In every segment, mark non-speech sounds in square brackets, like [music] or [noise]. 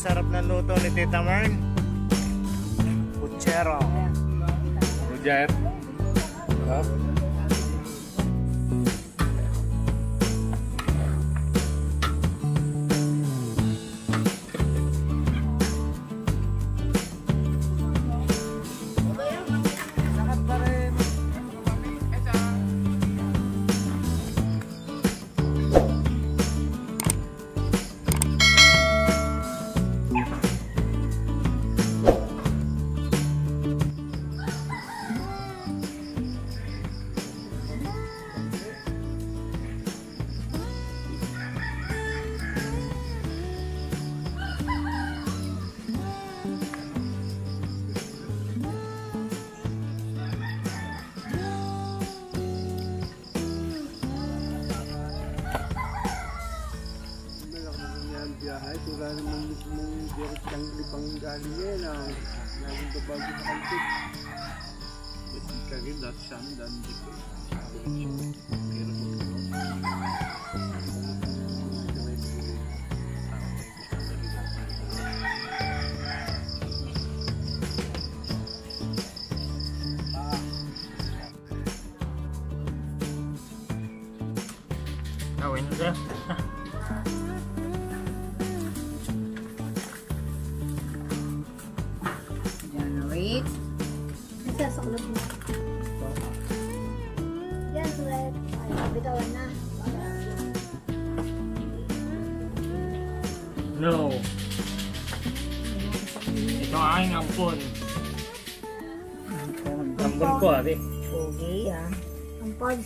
sarap ng luto ni Tita Mern. Puchero. Roger. Direct ng ibang galing yan. Ang naging babago sa kantik. Hindi ka rin dati sa amin,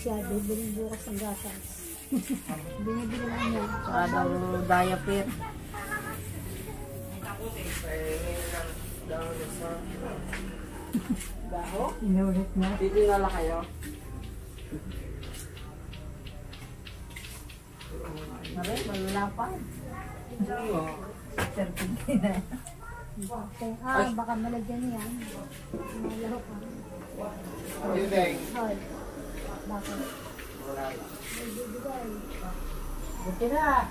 Ang pod siya, bibili bukas ng gatas. [laughs] Binibili lang niya. Saka daw diaper. Daho? Inulit na. Titingala kayo? Mare, malalapad. Serpentine na. Okay. Ah, baka malagyan yan. Malaro ka. Hoy. Bakit? Bibigay. Buti na.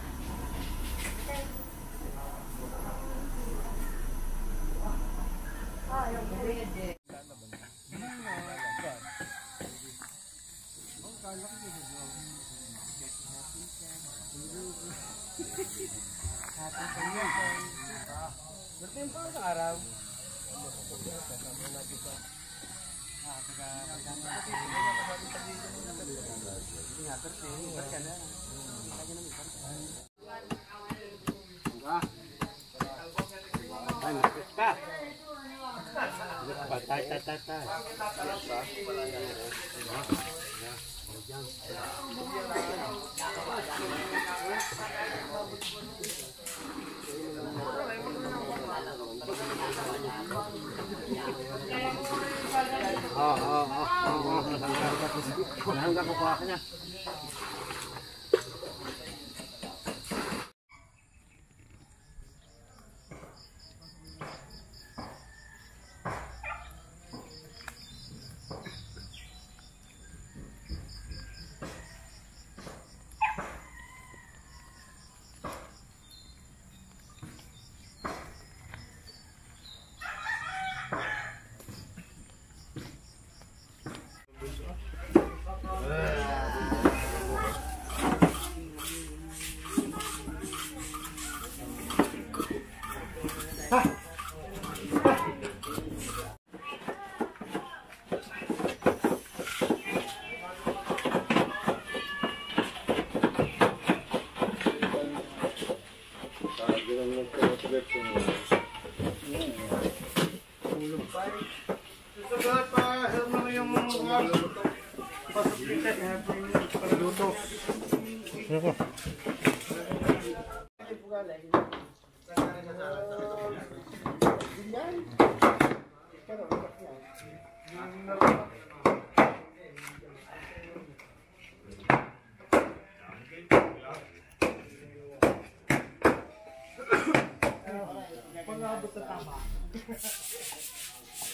Patay, tatay, tatay. Ah, ah, ah,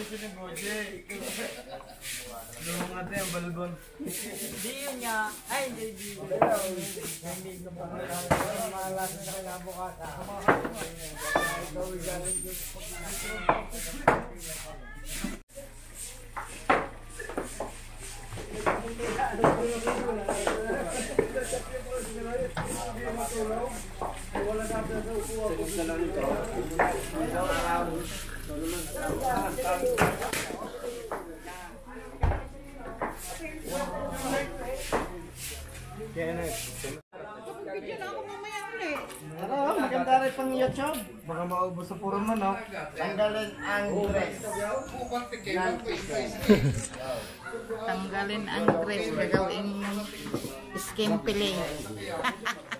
ah. Hanggang kukuha ka niya. Hindi yun nga. Ay, hindi, hindi. Hindi ko pa malas sa kinabukata. Ano, maganda rin pang YouTube. Baka maubos sa puro manok. Tanggalin ang dress. Tanggalin ang grip, gagawin skin peeling. [laughs]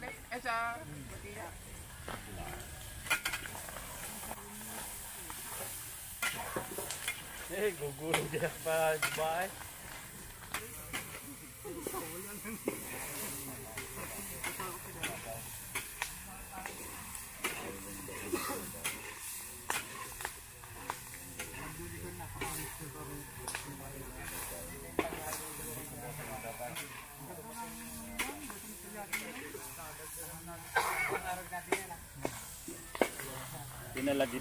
peeling. Eh, guguro dyan pa, Dubai. Pinalagi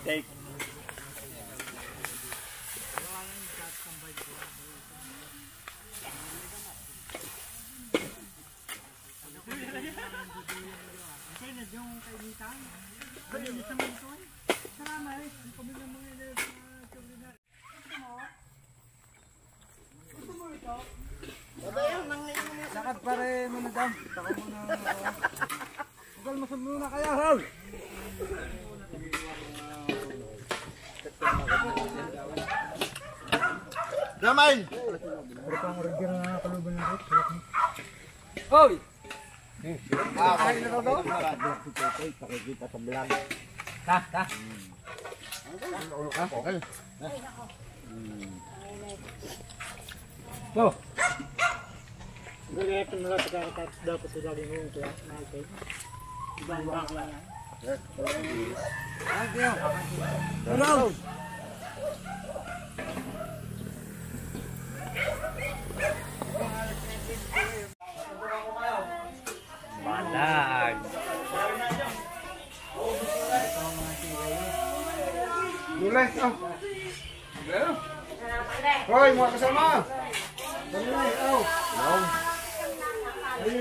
take. Lakad pa rin muna daw. Taka muna. Ramay! Hoy! Ah, kain na daw? Pakikita sa vlog. Ta, ta. Okay. Oh. Ganito na lang pagkakatapos dapat sa lagi mo ito. Okay. Ibang bakla. Hello!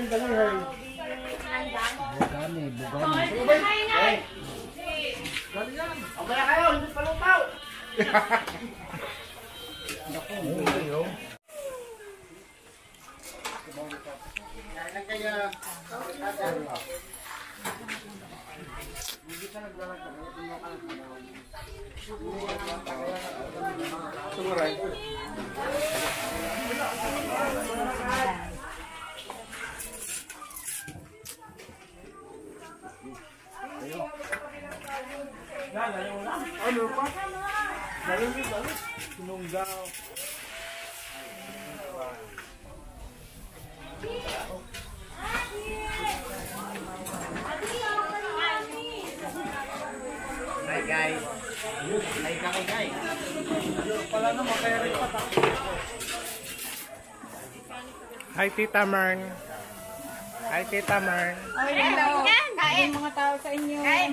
Hoy. Bugani, bugani. Okay kayo, hindi pa lupaw. Hi, guys. Hi, kaki, guys. Hi, Tita Mern. Hi, Tita Mern. Hello! Kain mga tao sa inyo. Kain!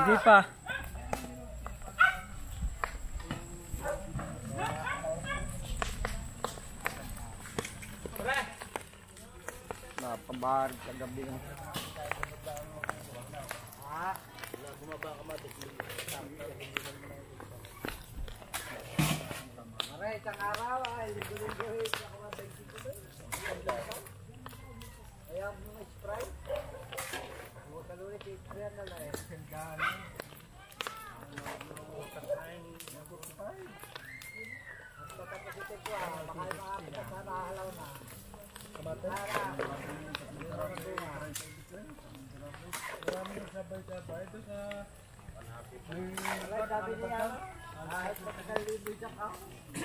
Hindi pa. Napabahar sa gabi. Aray, isang araw ay ako na Kaya mo na Sprite. Huwag ka lulit i-sprite na lang eh.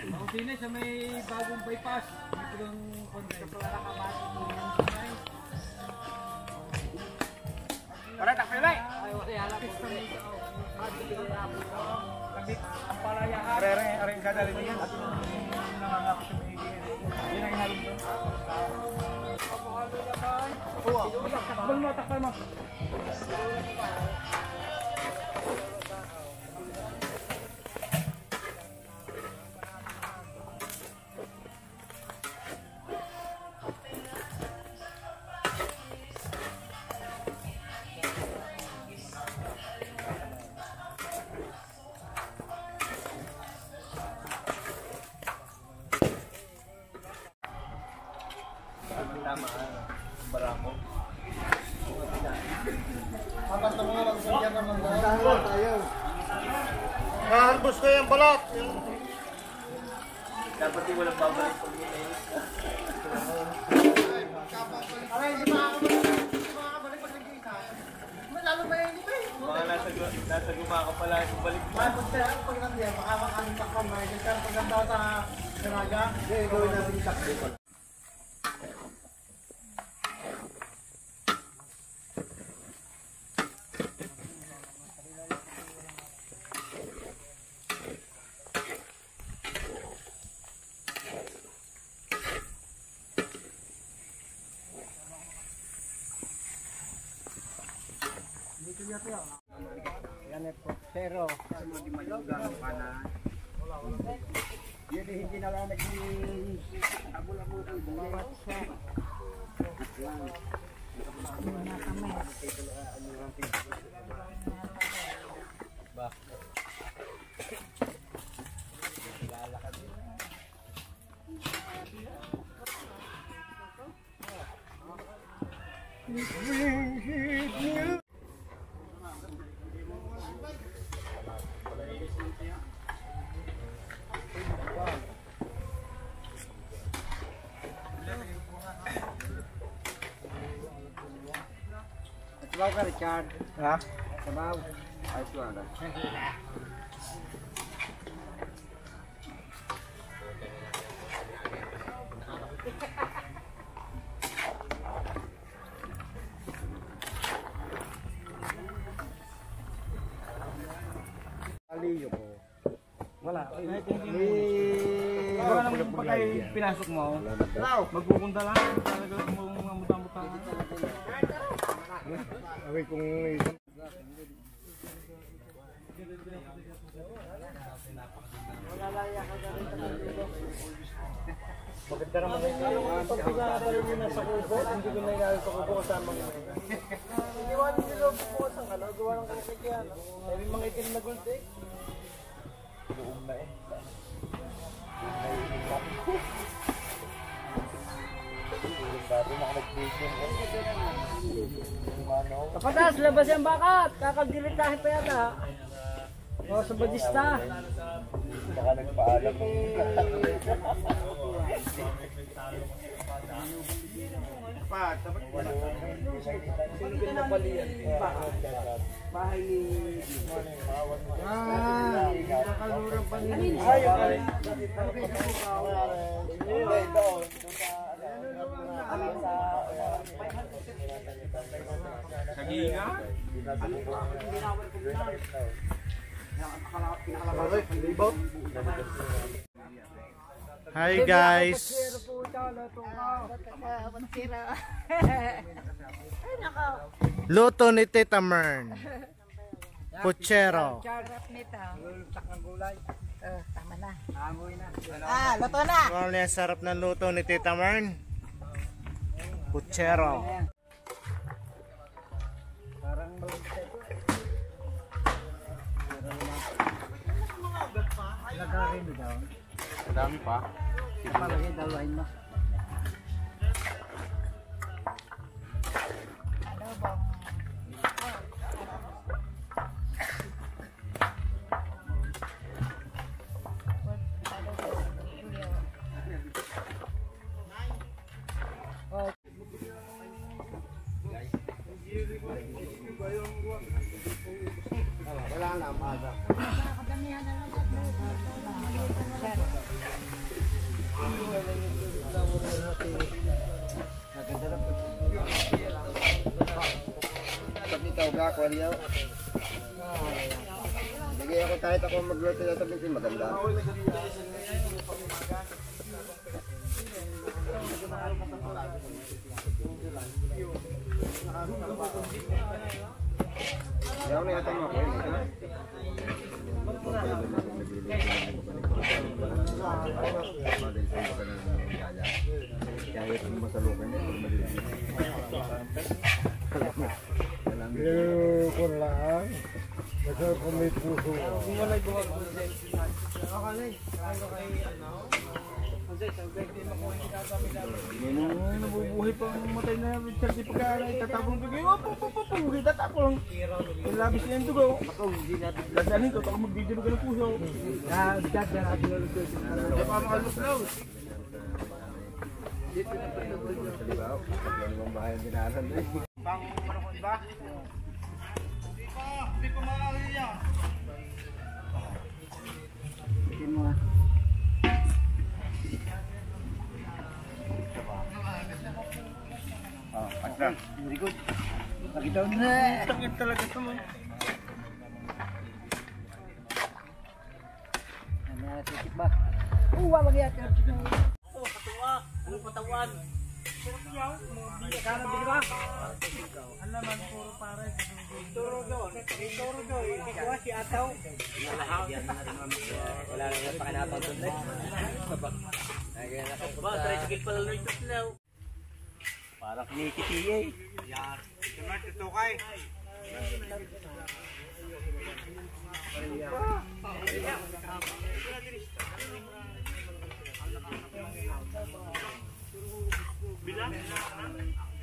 Ang sine sa may bagong bypass. Dito ng konti. Para takpilay! Are, are, are, yung dadali niya. Nangangapos yung maigi. Yun ang Yan po. Pero, hindi malugang pa na. Yun eh, hindi na lang naging abul-abul ang buwan. Sabaw ka, Richard. Ha? Sabaw. Ayos ko na. Maganda naman na yun. Pag pinakabalo nyo na sa kubo, hindi ko na inalo sa kubo kasama nga. Iniwan nyo po sa ano, gawa ng kakikyan. Sabi mga itim na gulti. Buong na eh. Kapatas, labas yung bakat. Kakagdilitahin pa yata. O, sa badista. Baka nagpaalam. Bahay ni... Ah, nakalurang pa nila. Hi guys! [laughs] Luto ni Tita Mern. [laughs] Puchero. Oh, tama na. Ah, luto na. Yung sarap ng luto ni Tita Mern? Puchero. Parang lulutak. Lagari mo daw. Dami pa. Palagay dalahin mo. Bigay ako kahit ako magluto na sabi mo kung kami Nung nabubuhay pa ang matay na Richard di pagkara, itatapon ko kayo, po po po po, itatapon lang. Yung labis na yung dugo. Hindi. Dadalhin ko, baka mag-video ka ng puso. Ah, dad na natin lulutot. Hindi pa makaluslaw. Limang bahay ang dinaran eh. Bang, ano ko iba? Hindi ko makakali niya. Pasta. Very good. Nakita mo na. Takit talaga ito mo. Ano na titik ba? Oo, wawag yata. Kano bigla ba? Ang laman puro pare. Turo doon. Turo doon. Hindi ko si Ataw. Wala nang yung pakinapang doon ka Ba, tricycle pala na ito. Parang kinikiti eh.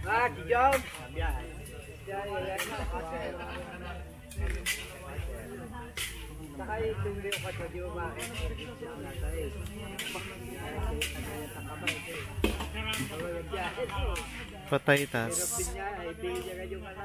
Ah, kijam. Saka yung tumili ko ka di ba bakit? Patay tas. Pinya, ay bigyan niya ka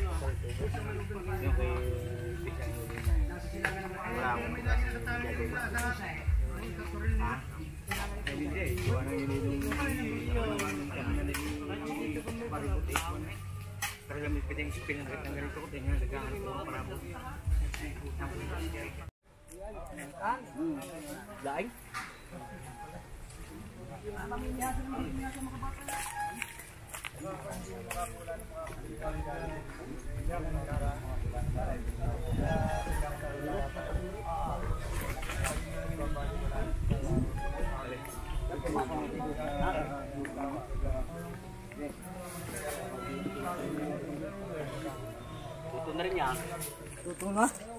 pinagkat ng ganito ko, tingnan, nagagaan ko ng parabo. Daing? Daing? ます。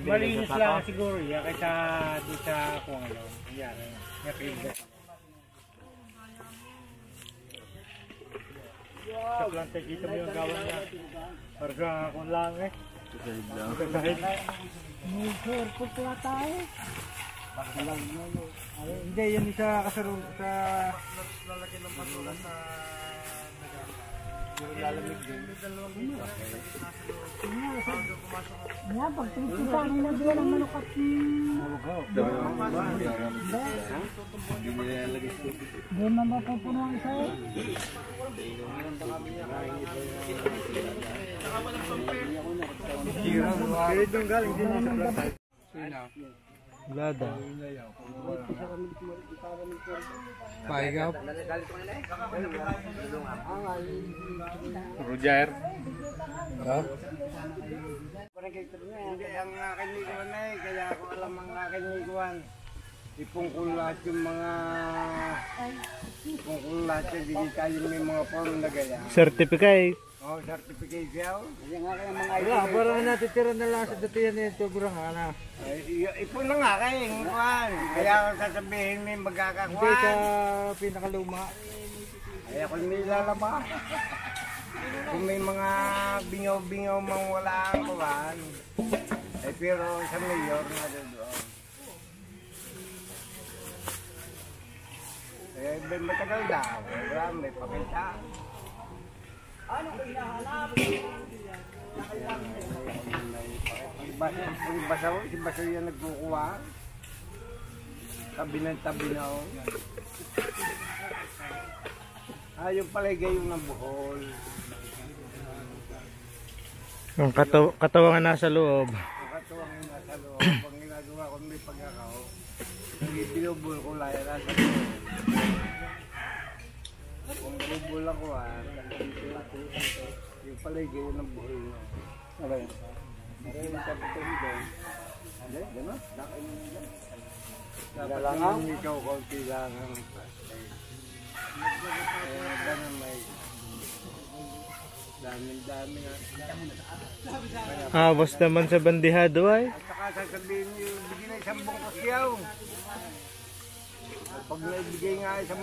Daw. Malinis lang siguro yan kaysa doon sa kung ano. Yan. Yan feedback. Sa planta kita mo yung gawa niya. Parga kung lang eh. Kahit May purple pala tayo. Hindi, yan isa kasaro sa... Yan, pag pinipita ang nagla ng manok at Hindi man mapupuno ang isa eh. Kahit doon galing din sa planta. Lada. Paigaw. Roger. Hindi, ang akin ni Kuwan na eh, kaya ako alam ang akin ni Kuwan. Ipungkul lahat yung mga... Ipungkul lahat yung bigay tayo may mga form na gaya. Certificate. Oh, certification. Kasi nga kaya mga Wala, parang natitira na lang sa datiyan nito, bro. Ano? Ay, i- ipon na nga kayo, Kuwan. Kaya ako sasabihin may Hindi sa magkakakuan. pinakaluma. Ay, ako nilalaba. [laughs] Kung may mga bingaw-bingaw mang wala ang kuwan. Ay, pero sa mayor na doon. Eh, may matagal daw. Wala, may pakita. Iba, yung basaw, si basaw yan nagkukuha. Tabi ng tabi na oh. Ah, yung palagay yung ng buhol. Ang kataw katawangan nasa loob. Ang katuwang yung nasa loob. Pag ginagawa ko may pagkakaw, binubul ko yan nasa loob. Binubul ako ah, yung palagay yung ng buhol mo. Ano yun? Ano yung kapitong doon? Hindi, gano'n? Dapat yung ikaw konti lang ang. Eh, ganun may daming-dami nga. Habos naman sa bandihado ay. At saka sasabihin niyo, bigyan na isang bungkos yaw. At pag naibigay nga isang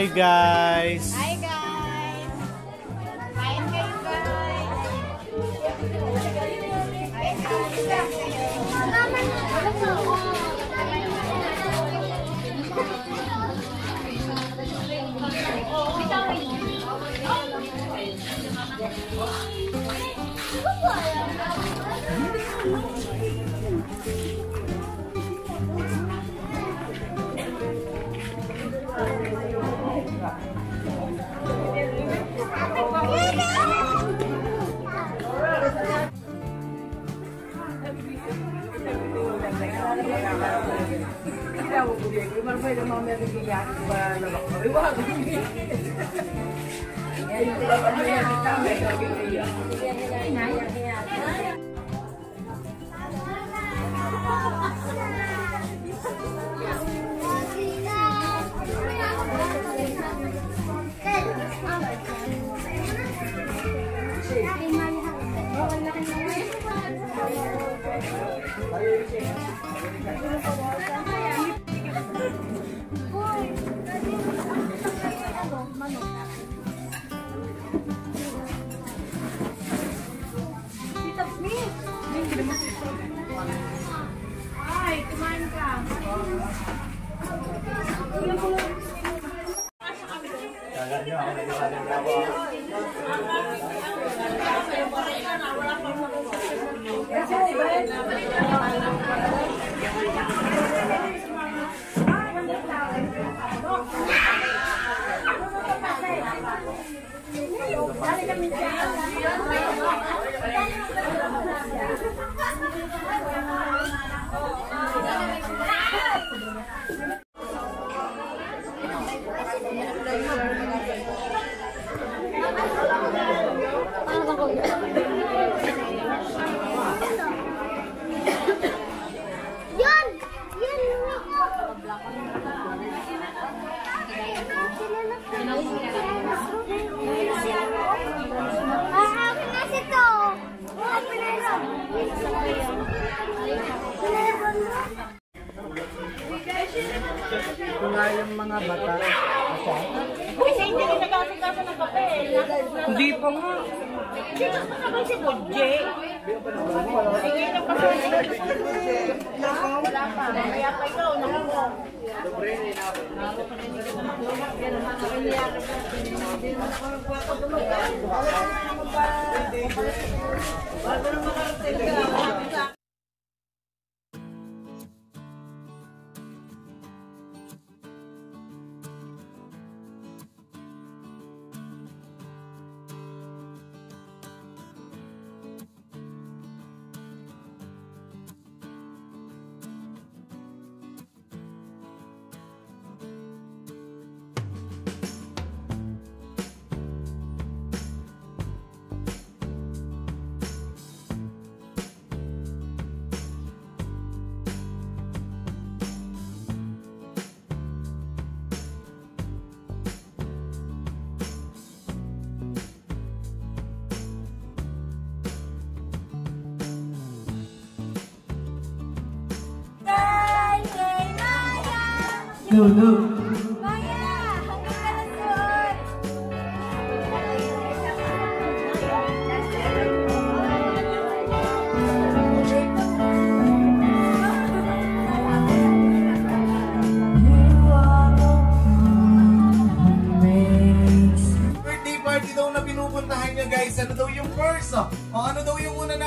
Hi guys! Yeah. but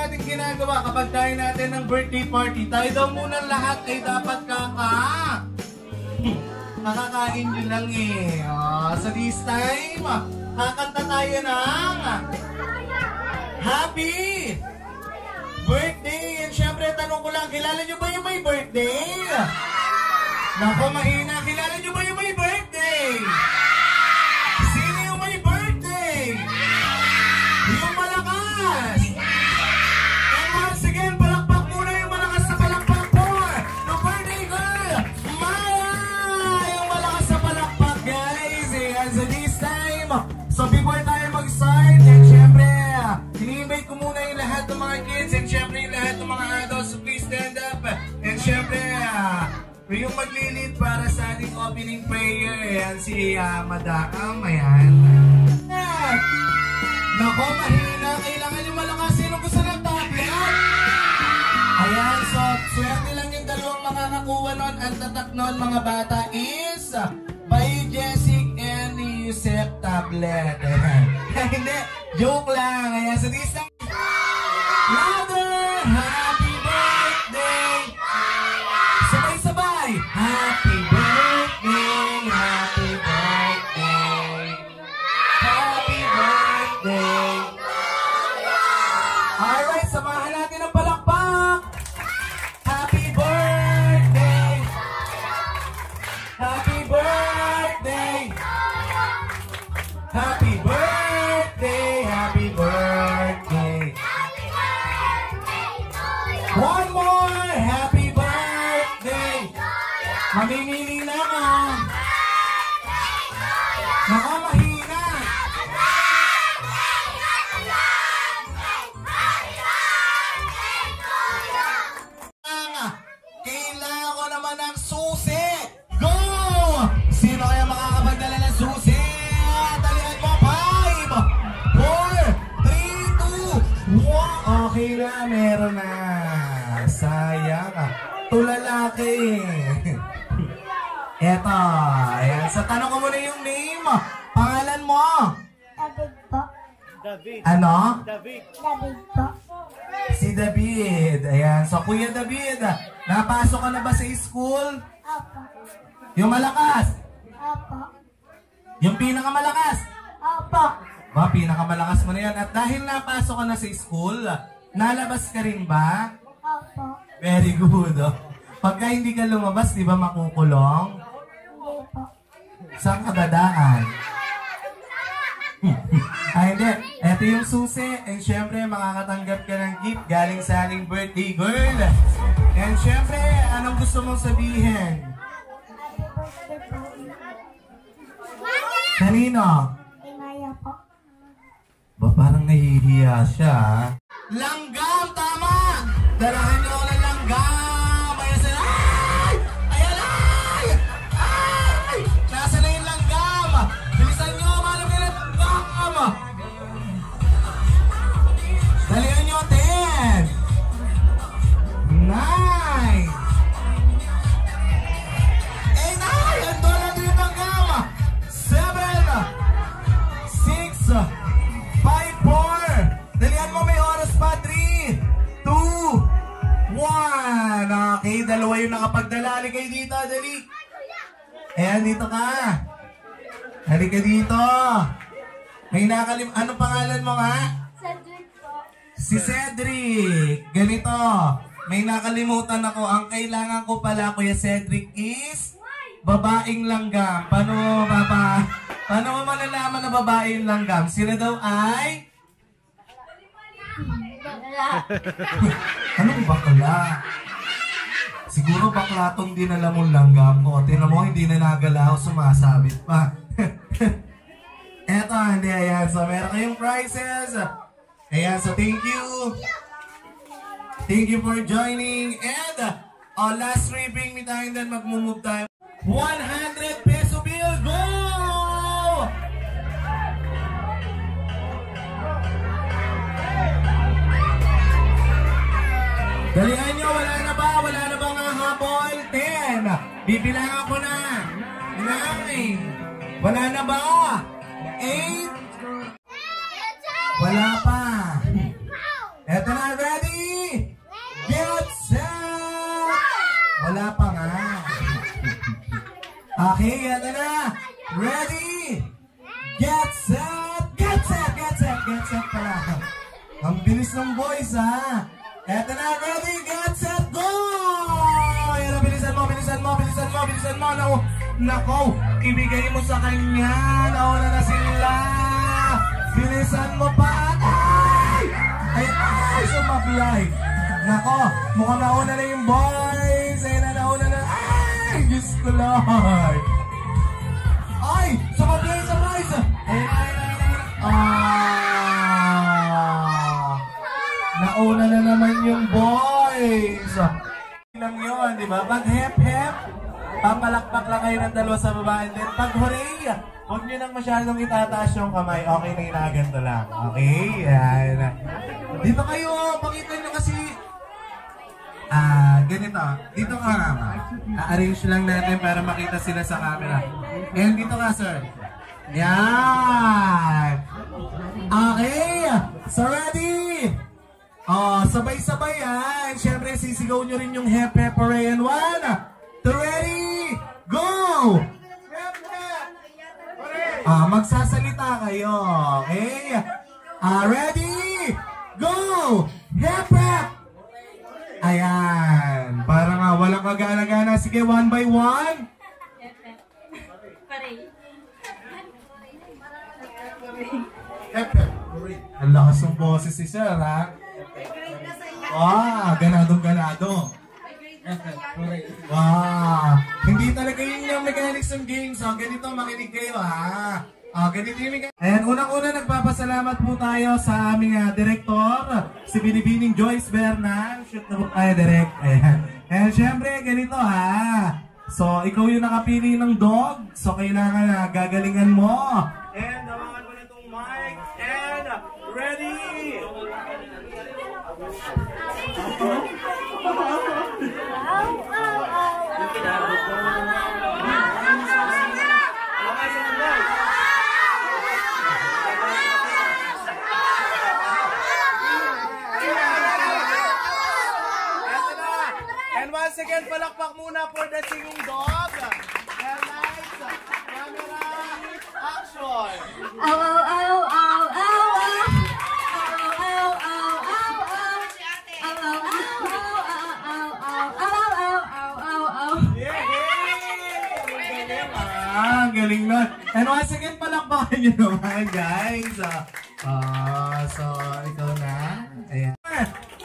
Natin ginagawa kapag tayo natin ng birthday party? Tayo daw muna lahat ay dapat kaka. Nakakain nyo lang eh. Oh, so this time, kakanta tayo ng Happy Birthday! And syempre, tanong ko lang, kilala nyo ba yung may birthday? Si uh, Madam, ayan. At, Nako, mahina. Kailangan yung malakas. Sino gusto ng tablet? Ayan, so, swerte lang yung dalawang makakakuha nun. Ang tatak nun, mga bata, is by Jessic and Yusef tablet. Ayan. Birthday, happy birthday. Happy birthday to you. One more happy birthday. Mamimili na napasok ka na ba sa school? Opo. Yung malakas? Opo. Yung pinakamalakas? Opo. Ba, pinakamalakas mo na yan. At dahil napasok ka na sa school, nalabas ka rin ba? Opo. Very good. Oh. Pagka hindi ka lumabas, di ba makukulong? Hindi po. Saan ka dadaan? [laughs] Ay, hindi. Ito yung susi. And syempre, makakatanggap ka ng gift galing sa ating birthday girl. And syempre, anong gusto mong sabihin? Kanino? Inaya po. Ba, parang nahihiya siya. ah. Langgam! Tama! Dalahan niyo ako ng langgam! One. Okay, dalawa yung nakapagdala. Halika dito, dali. Ayan, dito ka. Halika dito. May nakalim... Anong pangalan mo nga? Cedric po. Si Cedric. Ganito. May nakalimutan ako. Ang kailangan ko pala, Kuya Cedric, is babaeng langgam. Paano mo papa? Paano mo malalaman na babaeng langgam? Sila daw ay... [laughs] Anong bakla? Siguro bakla tong dinala mong langgam ko. Tinan mo, hindi na nagalaw, sumasabit pa. [laughs] Eto, hindi, ayan. So, meron kayong prizes. Ayan, so thank you. Thank you for joining. And, uh, last ribbing me tayo then magmumove tayo. 100 Dalihan nyo, wala na ba? Wala na ba nga habol? 10. Bibilangan ko na. 9. Wala na ba? 8. Wala pa. Eto na, ready? Get set! Wala pa nga. Okay, eto na. Ready? Get set! Get set! Get set! Get set pala. Ang bilis ng boys, ha? Eto na, ready? Get set! Go! Ayan bilisan mo, bilisan mo, bilisan mo, bilisan mo. Nako, nako, ibigay mo sa kanya. Nauna na sila. Bilisan mo pa. Ay! Ay, ay, sumablay. Nako, mukhang nauna na yung boys. Ayun na, nauna na. Ay, Diyos ko, Lord. Masyadong itataas yung kamay. Okay na inaganto lang. Okay? Yan. Dito kayo, pakita nyo kasi Ah, ganito. Dito ka nga, ma. A-arrange lang natin para makita sila sa camera. And dito ka, sir. Yan. Okay. So, ready? Oh, sabay-sabay yan. Siyempre, sisigaw nyo rin yung hep hep hooray and one, two, ready, go! Ah, magsasalita kayo. Okay? Ah, ready, go! Hep hep! Ayan. Para nga walang kagana-gana. Sige, one by one. Hep hep. Ang lakas ng boses si Sir, ha? Ah, ganadong ganado. Wow! Hindi talaga yun yung mechanics ng games. So, ganito, makinig kayo ha. Ah, ganito yung mechanics. And unang-una, nagpapasalamat po tayo sa aming ah, director, si Binibining Joyce Bernal. Shoot na po tayo direct. Ayan. And syempre, ganito ha. So, ikaw yung nakapili ng dog. So, kailangan na gagalingan mo. And, hawakan mo na itong mic. And, ready! Eto Again, palakpak muna for the singing dog. Headlights, camera, action. Ow, ow, ow, ow, ow, ow. ow ow. Ow ow ow ow ow. Allow ow ow ow. Ow ow ow ow ow ow. Yay! Ang galing nun. And once again, palakpakan nyo naman, guys. Uh, uh, so, ikaw na. Ayan.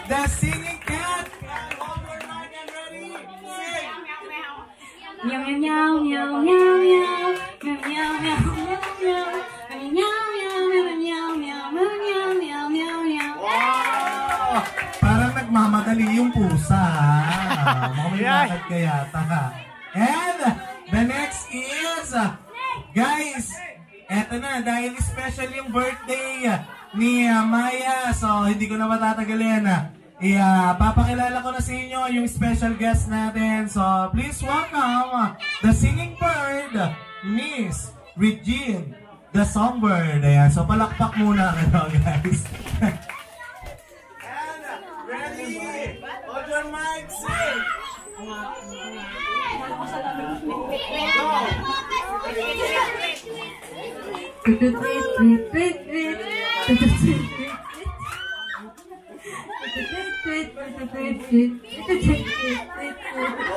The Singing Cat Meow, meow, meow, meow, meow, meow. Meow, meow, meow, meow, meow. Meow! Parang nagmamadali yung pusa. ah. Mukhang lakad ka yata. And the next is, ah, guys, eto na, dahil special yung birthday ni ah, Maya. So, hindi ko na matatagalin. Ah. Iya, papakilala ko na sa inyo yung special guest natin. So, please welcome ah, the singing bird, Miss Regine, the songbird. Ayan, so palakpak muna kayo, guys. And ready? Hold your mic, sing!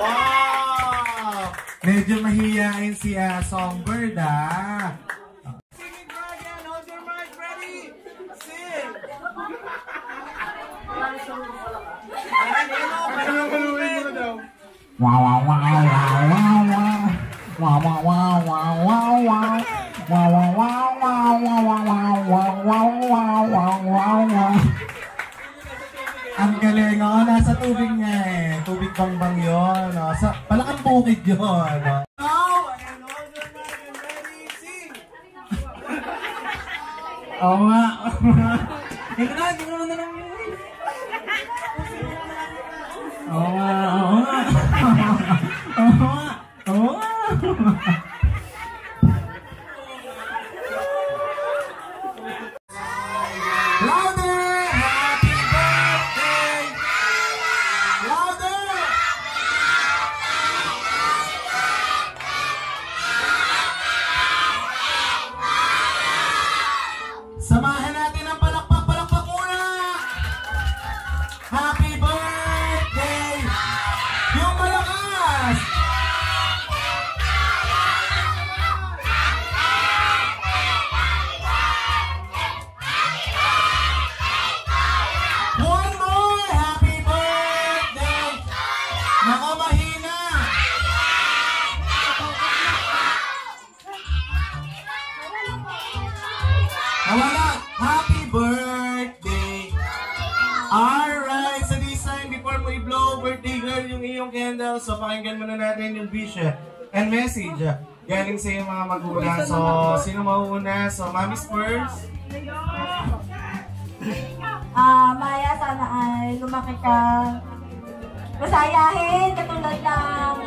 Wow! Medyo mahihain si ah, Songbird ah. Singing dragon, hold your mic, ready? Sing! Wow, wow, wow, wow, wow, wow. Wow, wow, wow, wow, wow, wow. Wow, wow, wow, wow, wow, wow, wow, wow, wow, wow, wow, wow. Ang galing, oh, nasa tubig niya eh. Tubig bangbang yun. Oh. Sa, palakang bukid yun. Oh. Oo nga. Ito na, hindi mo na lang. Oo nga, oo nga. Magulang. So, sino mauuna? So, Mami's first. Ah, Maya, sana ay lumaki ka. Masayahin, katulad ng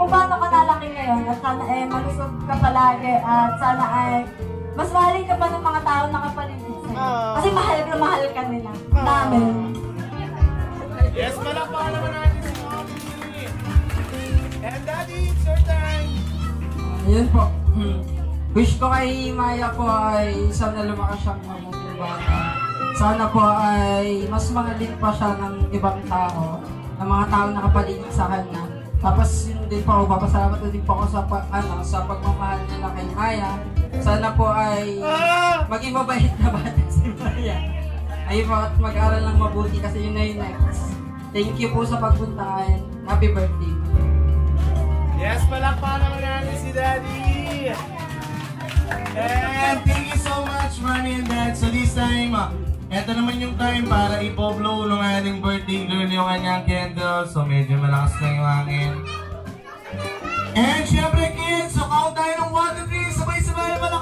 kung paano ka nalaki ngayon at sana ay malusog ka palagi at sana ay mas mahalin ka pa ng mga tao na kapaligid sa'yo. Kasi mahal na mahal ka nila. Namin. Yes, malakpakan naman natin si Mami. And Daddy, it's your time. Ayun po. Hmm. Wish ko kay Maya po ay sana lumakas siyang mabuting bata. Sana po ay mas mahalin pa siya ng ibang tao, ng mga tao na kapaligid sa kanya. Tapos yun din po, papasalamat na din po ako sa, pa, ano, sa pagmamahal nila kay Maya. Sana po ay maging mabait na bata [laughs] si Maya. Ayun po, at mag-aral ng mabuti kasi yun na yung next. Thank you po sa pagpunta and happy birthday. Yes, palakpakan naman natin si Daddy! And thank you so much, Mommy and Dad. So this time, ah, eto naman yung time para ipo-blow ng ating birthday girl yung kanyang candle. So medyo malakas na yung hangin. And syempre kids, so count tayo ng 1 to 3, sabay-sabay malakas!